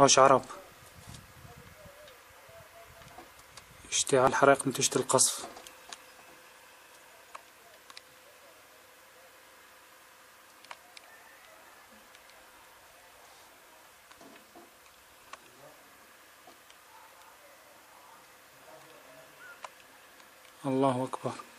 هوش عرب. اشتعال حرائق نتيجة القصف. الله أكبر.